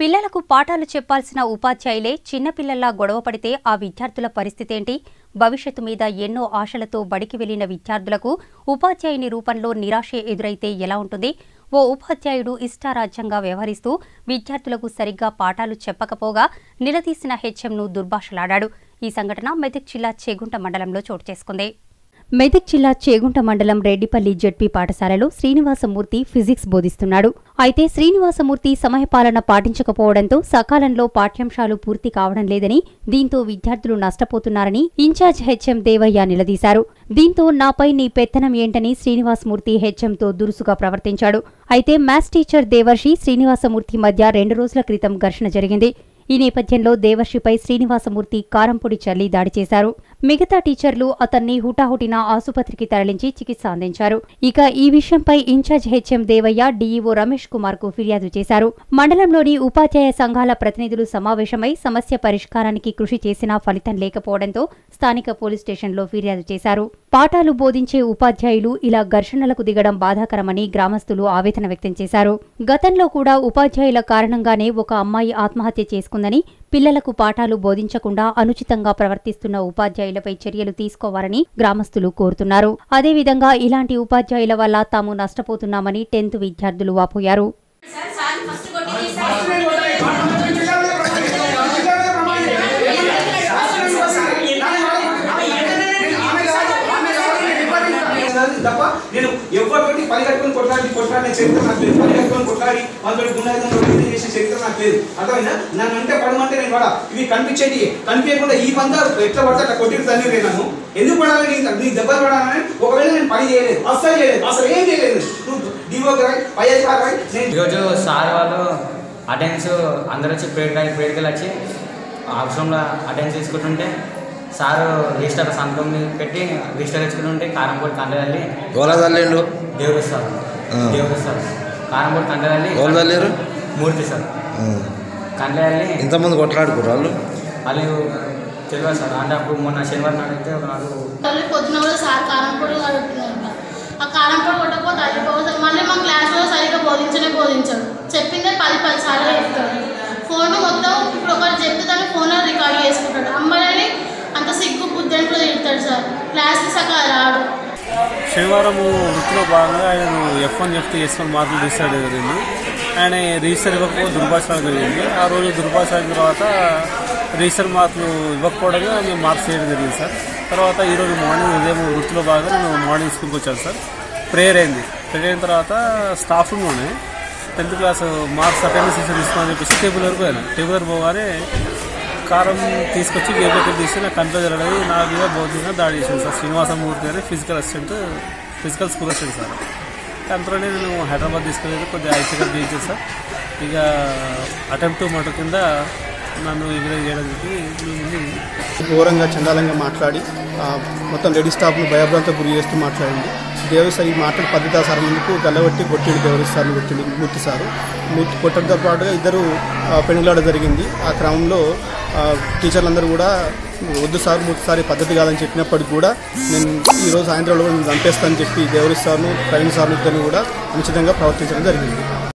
పిల్లలకు పాఠాలు చెప్పాల్సిన ఉపాధ్యాయులే చిన్నపిల్లల్లా గొడవ పడితే ఆ విద్యార్థుల పరిస్థితేంటి? భవిష్యత్తు మీద ఎన్నో ఆశలతో బడికి వెళ్ళిన విద్యార్థులకు ఉపాధ్యాయుని రూపంలో నిరాశ ఎదురైతే ఎలా ఉంటుంది? ఓ ఉపాధ్యాయుడు ఇష్టారాజ్యంగా వ్యవహరిస్తూ విద్యార్థులకు సరిగ్గా పాఠాలు చెప్పకపోగా నిలదీసిన హెచ్ఎంను దుర్భాషలాడాడు. ఈ సంఘటన మెదక్ జిల్లా చేగుంట మండలంలో చోటు చేసుకుంది. మెదక్ జిల్లా చేగుంట మండలం రెడ్డిపల్లి జడ్పీ పాఠశాలలో శ్రీనివాసమూర్తి ఫిజిక్స్ బోధిస్తున్నాడు. అయితే శ్రీనివాసమూర్తి సమయపాలన పాటించకపోవడంతో సకాలంలో పాఠ్యాంశాలు పూర్తి కావడం లేదని దీంతో విద్యార్థులు నష్టపోతున్నారని ఇన్ఛార్జ్ హెచ్ఎం దేవయ్య నిలదీశారు. దీంతో నాపై నీ పెత్తనం ఏంటని శ్రీనివాసమూర్తి హెచ్ఎంతో దురుసుగా ప్రవర్తించాడు. అయితే మ్యాథ్స్ టీచర్ దేవర్షి శ్రీనివాసమూర్తి మధ్య రెండు రోజుల క్రితం ఘర్షణ జరిగింది. ఈ నేపథ్యంలో దేవర్షిపై శ్రీనివాసమూర్తి కారంపొడి చల్లి దాడి చేశారు. మిగతా టీచర్లు అతన్ని హుటాహుటిన ఆసుపత్రికి తరలించి చికిత్స అందించారు. ఇక ఈ విషయంపై incharge HM Devayya DEO Ramesh కుమార్కు ఫిర్యాదు చేశారు. మండలంలోని ఉపాధ్యాయ సంఘాల ప్రతినిధులు సమావేశమై సమస్య పరిష్కారానికి కృషి చేసినా ఫలితం లేకపోవడంతో స్థానిక పోలీస్ స్టేషన్లో ఫిర్యాదు చేశారు. పాఠాలు బోధించే ఉపాధ్యాయులు ఇలా ఘర్షణలకు దిగడం బాధాకరమని గ్రామస్తులు ఆవేదన వ్యక్తం చేశారు. గతంలో కూడా ఉపాధ్యాయుల కారణంగానే ఒక అమ్మాయి ఆత్మహత్య చేసుకుందని పిల్లలకు పాఠాలు బోధించకుండా అనుచితంగా ప్రవర్తిస్తున్న ఉపాధ్యాయులపై చర్యలు తీసుకోవాలని గ్రామస్తులు కోరుతున్నారు అదేవిధంగా ఇలాంటి ఉపాధ్యాయుల వల్ల తాము నష్టపోతున్నామని టెన్త్ విద్యార్థులు వాపోయారు తప్ప నేను ఎవరితోటి పని కట్టుకుని కొట్లాడి కొట్లాడిన చరిత్ర నాకు లేదు పని కట్టుకుని కొట్లాడి వాళ్ళతో గుండె చేసే చరిత్ర లేదు. అర్థమైందా? నన్ను అంటే పడమంటే నేను పడ. ఇవి కనిపించేటి కనిపించకుండా ఈ పంత ఎట్లా పడితే అట్లా కొట్టి తల్లి నేను నన్ను. ఎందుకు పడాలి నీకు నీ దెబ్బలు పడాలని ఒకవేళ నేను పని చేయలేదు. అస్సలు చేయలేదు. అసలు ఏం చేయలేదు. నువ్వు పై అధికారి నేను ఈరోజు సార్ వాళ్ళు అటెండెన్స్ అందరూ వచ్చి ప్రేయర్ ప్రేయర్కి వచ్చి అవసరంలో అటెండెన్స్ తీసుకుంటుంటే సారు రిజిస్టర్ సంతకం పెట్టి రిజిస్టర్ తెచ్చుకుంటుంటే కారంపూడి కండలల్లి ఎవరు తల్లిండు దేవుడు సార్. ఆ. దేవుడు సార్. కారంపూడి కండలల్లి ఎవరు తల్లిరు మూర్తి సార్. కండలల్లి ఇంతమంది కొట్లాడుకురు వాళ్ళు? వాళ్ళు తెలియదు సార్. అంటే అప్పుడు మొన్న శనివారం నాడు అయితే ఒక నాడు మళ్ళీ పొద్దున కూడా సార్ కారం పొడి ఆ కారం పొడి కొట్టకపోతే అయిపోతుంది మళ్ళీ మా క్లాస్లో సరిగ్గా బోధించనే బోధించాడు. చెప్పిందే పది పది సార్లు చెప్తాడు. ఫోన్ మొత్తం ఇప్పుడు ఒకరు చెప్తే దాన్ని ఫోన్లో రికార్డ్ చేసుకుంటాడు. అమ్మాయిని అంత సిగ్గు బుద్ధంట్లో తిడతాడు సార్. క్లాస్కి సగా రాడు. శనివారం వృత్తిలో భాగంగా ఆయన F one F S one మార్కులు రిజిస్టర్ జరిగింది ఆయన రిజిస్టర్ ఇవ్వకపోతే దుర్భాషణ జరిగింది. ఆ రోజు దుర్భాష అయిన తర్వాత రిజిస్టర్ మార్కులు ఇవ్వకపోవడంగా మేము మార్క్స్ చేయడం జరిగింది సార్. తర్వాత ఈరోజు మార్నింగ్ ఉదయం వృత్తిలో భాగంగా నేను మార్నింగ్ స్కూల్కి వచ్చాను సార్. ప్రేయర్ అయింది. ప్రేయర్ అయిన తర్వాత స్టాఫ్ రూమ్లోనే టెన్త్ క్లాస్ మార్క్స్ అటెండెన్స్ తీసుకోమని చెప్పేసి టేబుల్ వరకు పోయాను. టేబుల్ వరకు పోగానే కారం తీసుకొచ్చి గేట్లోకి తీసి నా కంట్లో జరగలేదు నా మీద బౌద్ధికంగా దాడి చేసింది సార్. శ్రీనివాసమూర్తి గారి physical assistant physical school assistant sir. అందులోనే నేను హైదరాబాద్ తీసుకెళ్ళి కొద్దిగా ఐసీగా చేయించాను సార్ ఇక అటెంప్ట్ మటర్ కింద నన్ను ఎగ్రైజ్ చేయడం ఘోరంగా చండాలంగా మాట్లాడి మొత్తం రెడీ స్టాఫ్ను భయభ్రాంత గురి చేస్తూ మాట్లాడింది దేవరి సార్ ఈ మాటలు పద్ధతి సార్ ముందుకు గల్లబట్టి కొట్టిండు దేవరి సార్ని కొట్టిండు మూర్తి సారు. మూర్తి కొట్టడంతో పాటుగా ఇద్దరు పెనుగులాడ జరిగింది. ఆ క్రమంలో టీచర్లందరూ కూడా వద్దు సార్ మూడు సార్ పద్ధతి కాదని చెప్పినప్పటికి కూడా నేను ఈరోజు సాయంత్రంలో నేను చంపేస్తానని చెప్పి దేవరి సార్ను ప్రవీణ్ సార్ను ఇద్దరిని కూడా అనుచితంగా ప్రవర్తించడం జరిగింది.